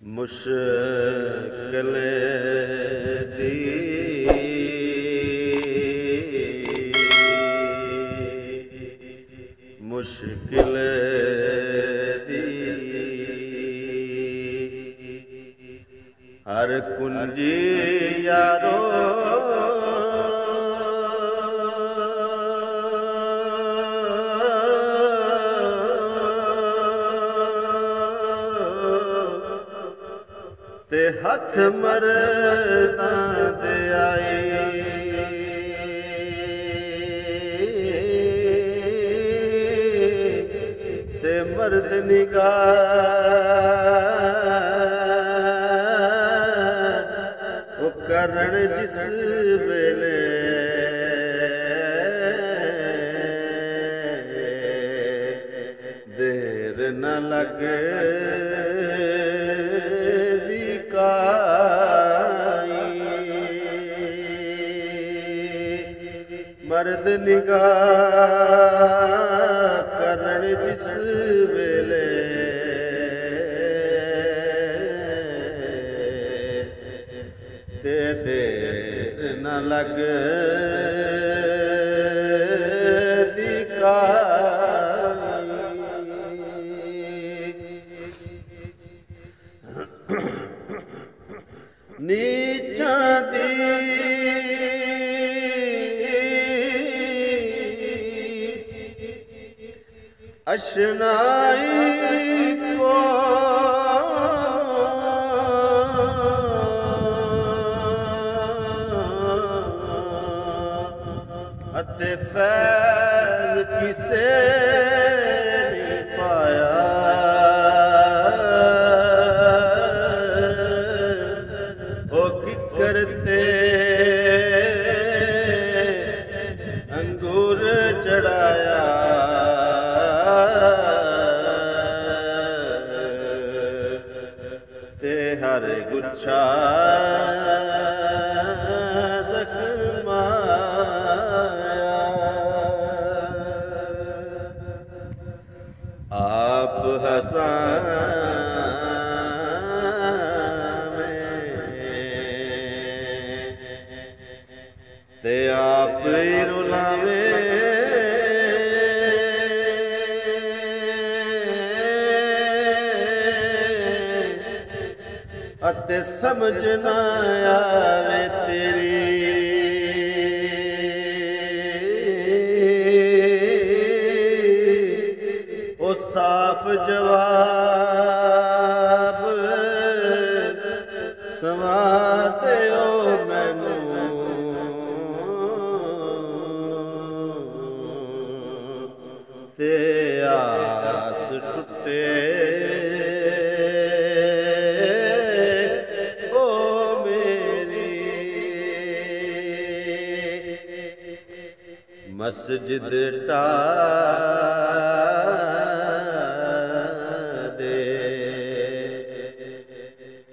मुश्किल दी। मुश्किल दी। हर कुंजी यारो ਹੱਥ ਮਰਦਾਂ ਦੇ ਆਏ। ਤੇ ਮਰਦ ਨਿਗਾਹ ਉਹ ਕਰਨ ਜਿਸ ਵੇਲੇ। ਦੇਰ ਨਾ ਲੱਗੇ। ਕਾਈ ਨਿਗਾਹ ਕਰਨ ਜਿਸ ਵੇਲੇ ਤੇ ਦੇਰ ਨਾ ਲੱਗ ਦੀ ਨੀਚਾਂ ਅਸ਼ਨਾਈ ਕੋ। ਅਤੇ ਫੈਜ਼ ਕਿਸੇ गुच्छा लख मां हसे रुले ਅਤੇ ਸਮਝ ਨਾ ਆਵੇ ਤੇਰੀ। ਉਹ ਸਾਫ਼ ਜਵਾਬ ਸਮਾ ਦਿਓ ਮੈਨੂੰ। ਤੇ ਆਸ ਟੁੱਟੇ مسجد ٹا دے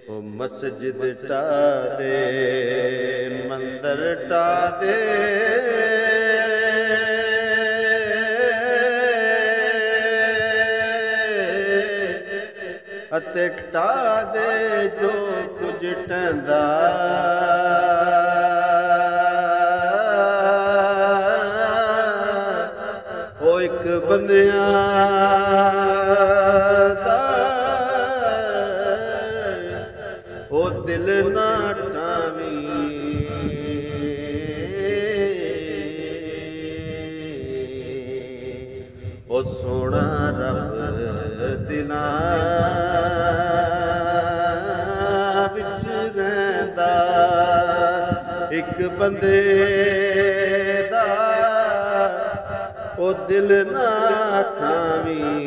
او مسجد ٹا دے مندر ٹا دے اتے ٹا دے جو کچھ ٹیندہ ਬੰਦਿਆਂ ਦਾ। ਉਹ ਦਿਲ ਨਾ ਟਾਵੀ। ਉਹ ਸੋਹਣਾ ਰੱਬ ਦਿਨਾ ਵਿੱਚ ਰਹਿੰਦਾ। ਇੱਕ ਬੰਦੇ ਉਹ ਦਿਲ ਨਾ ਠਾਵੀ